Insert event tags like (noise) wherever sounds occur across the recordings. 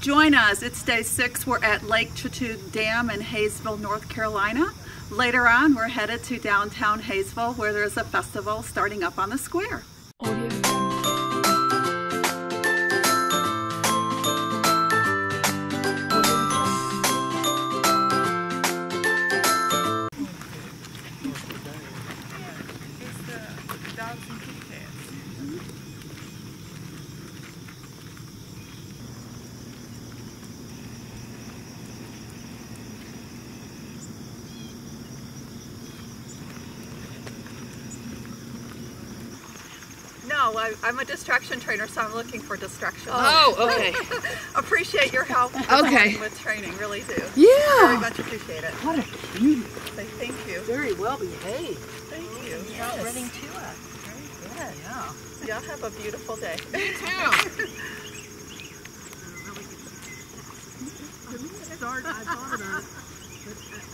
Join us. It's day six. We're at Lake Chatuge Dam in Hayesville, North Carolina. Later on, we're headed to downtown Hayesville where there's a festival starting up on the square. I'm a distraction trainer, so I'm looking for distraction. Oh, okay. (laughs) appreciate your help Okay. with training, really do. Yeah. Very much appreciate it. What a cutie. Say thank you. Very well behaved. Thank you. Yes. Running to us. Very good. Yeah. Y'all have a beautiful day. (laughs) Me too. (laughs) start, I thought about it, but uh,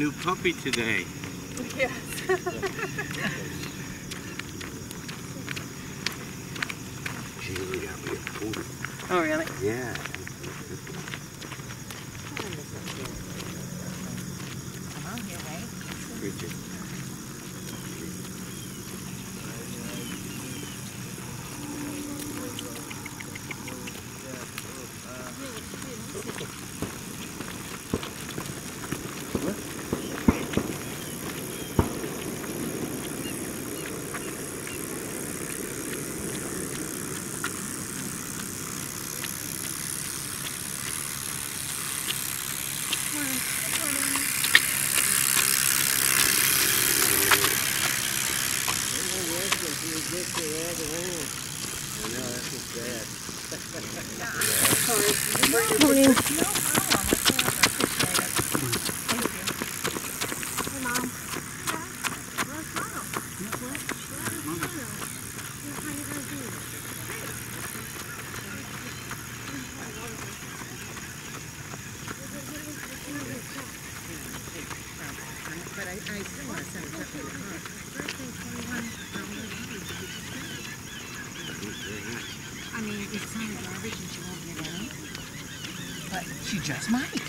New puppy today. Yes. (laughs) She really got me a poodle. Oh, really? Yeah. Come on here, right? Richard. Morning. But I, I still want to send a copy of the car. Birthday, 21. I mean, it's not a garbage and she won't get any. But she just might.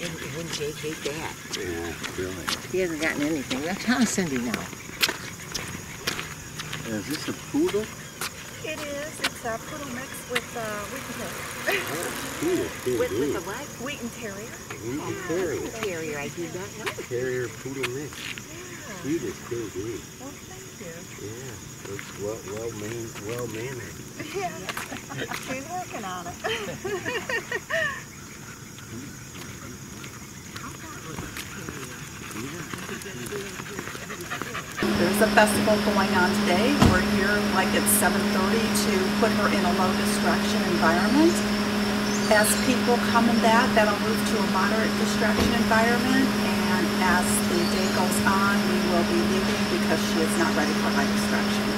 It, wouldn't Jake hate that? Yeah, really. He hasn't gotten anything. That's how Cindy now. Is this a poodle? It is. It's a poodle mix with uh, Wheaten Poodle, poodle. With, with the what? terrier. Wheaten terrier. Wheaten terrier. Terrier, I do not know. Terrier poodle mix. Cutest too, dude. Well, thank you. Yeah. Looks well, well, man, well mannered. (laughs) Yeah. She's working on it. (laughs) There's a festival going on today. We're here like at 7.30 to put her in a low distraction environment. As people come in that, that'll move to a moderate distraction environment. And as the day goes on, we will be leaving because she is not ready for high distraction.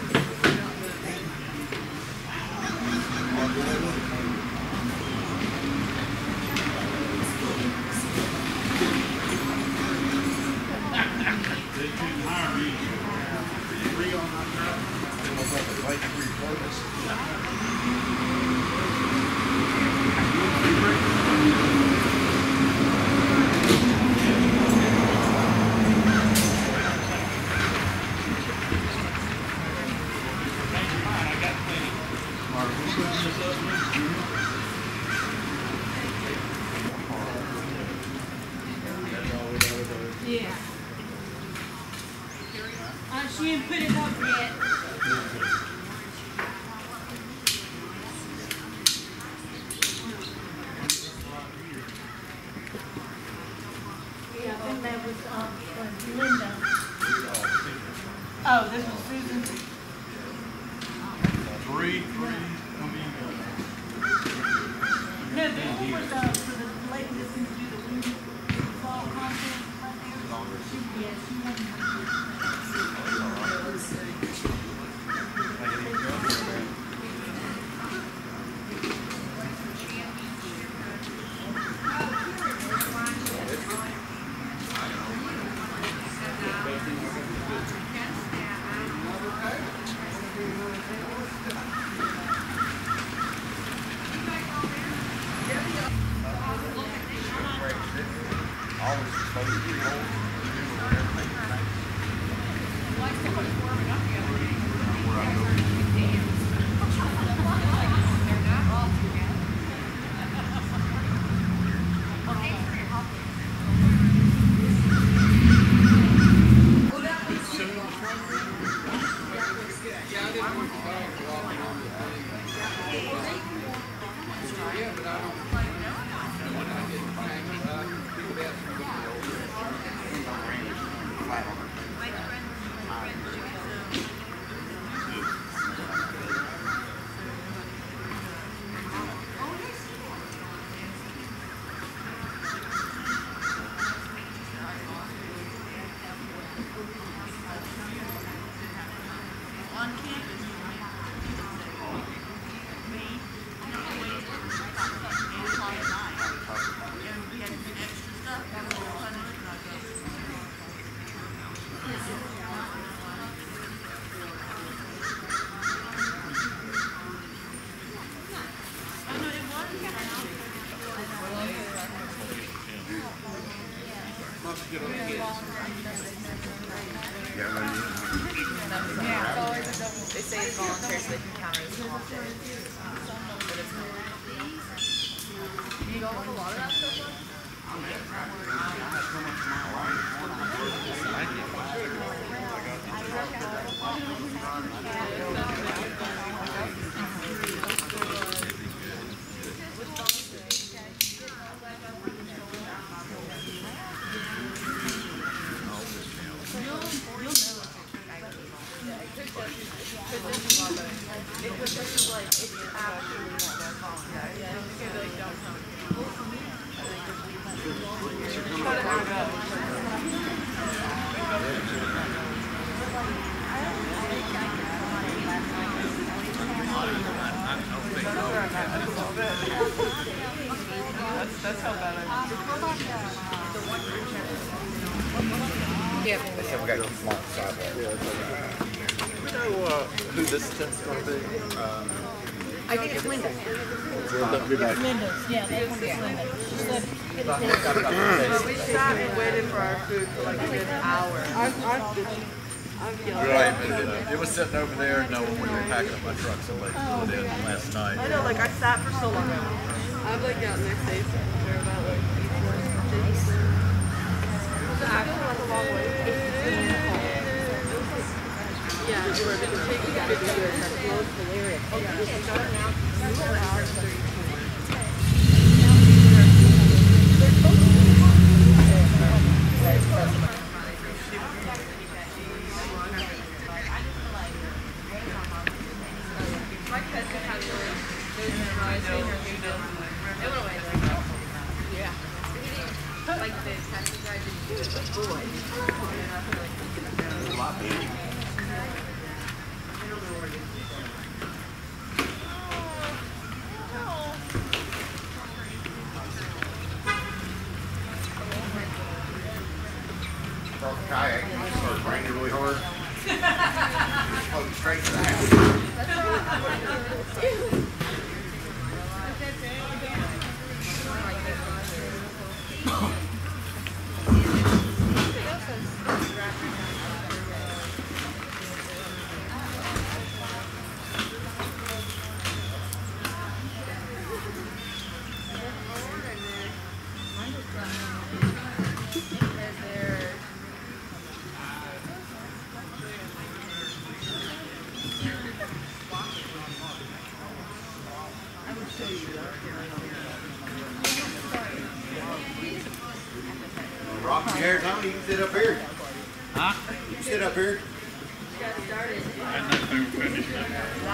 Yeah. Uh, she didn't put it up yet. Yeah, I think that was, um, for Linda. Oh, this was Susan. Three, three, I mean, No, this one was, uh, for the lady that's gonna do the wind fall contest right there. Yeah. They said we gotta keep them off the sidewalk. You know uh, who this tent's gonna be? I think it's Linda. Linda's, yeah, that one is Linda. She said, it Mm. We sat and waited for our food for like a good hour. I've, I've, I've. Right, but it, it was sitting over there, no, when we were packing up my truck, so late, put it in last night. I know, like I sat for so long. I've like gotten their face for about like eight yeah, you were going to take the video that flows the lyrics. Okay, and going out, you went.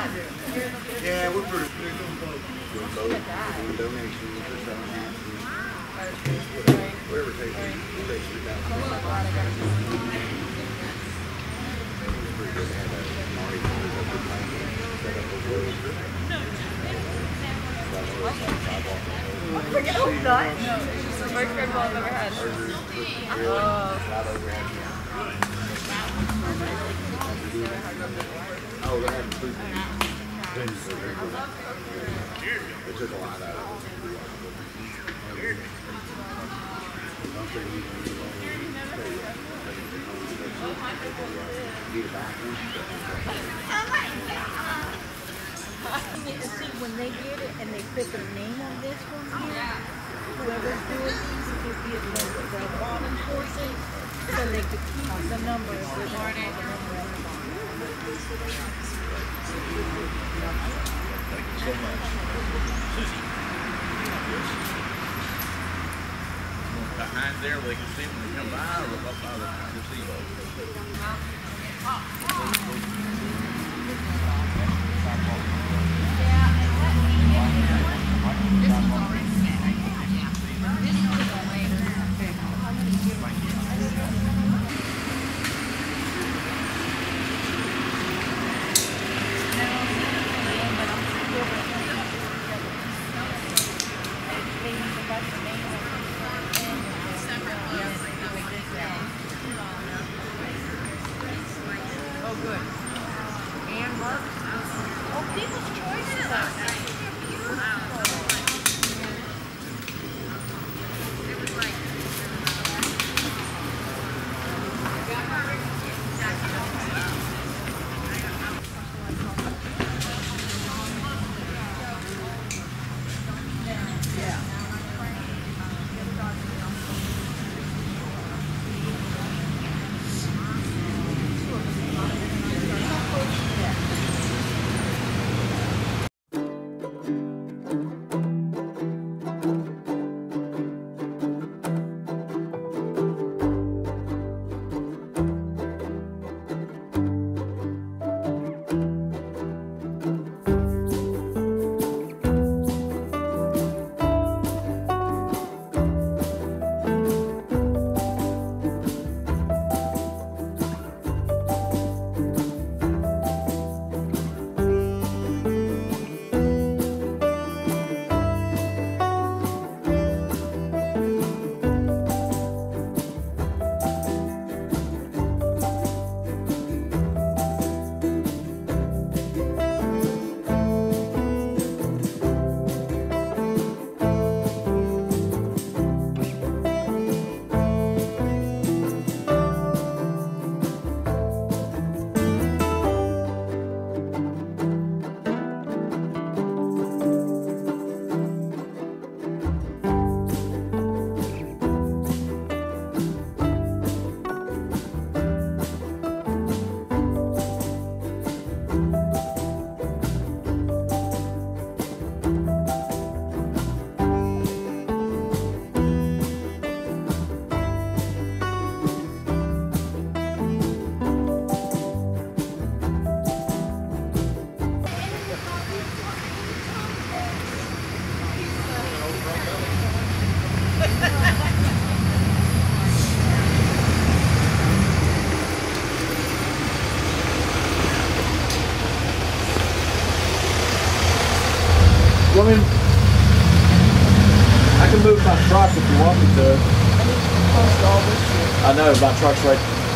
Yeah, we're pretty. Doing both, doing donations or something. Whatever takes you, we'll take you down. Pretty good to have that Marty Ford up there playing, set up a wood. Freaking hope not. No, it's just the worst red ball I've ever had. Right overhead. Oh, they have food. It took a lot out of it. Need a see when they get it and they put the name on this one here, whoever's doing these, it could be the bottom portion, so they could keep the number, number at the bottom. Behind there, they can see when they come by, or up by the gazebo. Oh,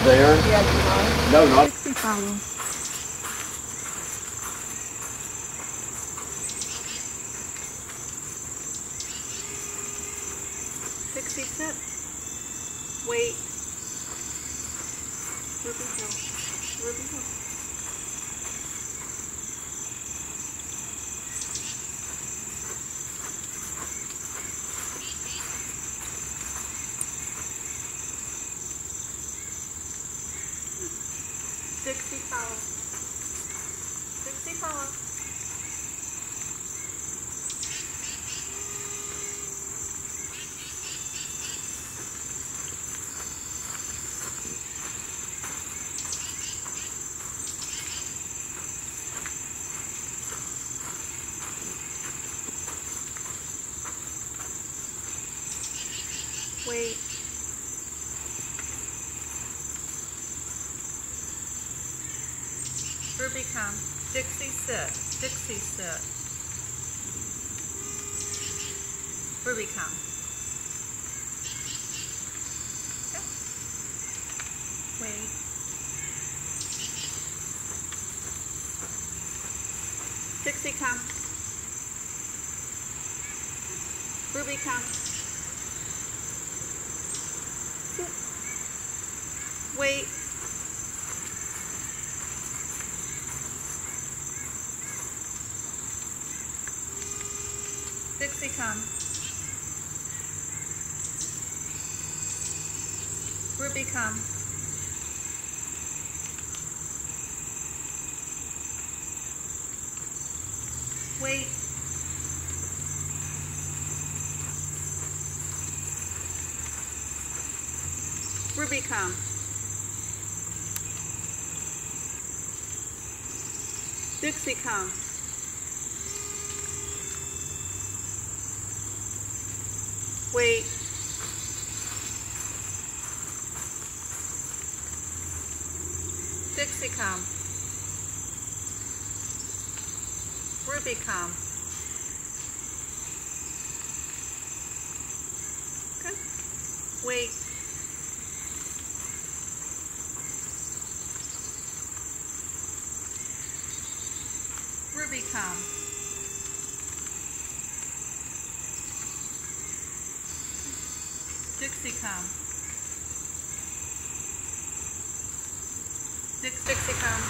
there. No, not. Dixie follow. Dixie sit. Wait. Ruby heel. Ruby heel. Dixie follow. Dixie follow. Wait. Ruby come. Dixie sit. Dixie sit. Ruby come. Okay. Wait. Dixie come. Ruby come. Sit. Wait. Dixie come. Ruby come. Wait. Ruby come. Dixie come. Wait. Dixie come. Ruby come. Good. Wait. Ruby come. Dixie come. Dix, Dixie come.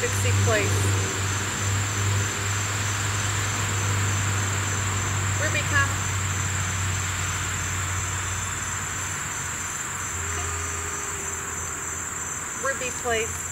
Dixie place. Ruby come. Ruby place.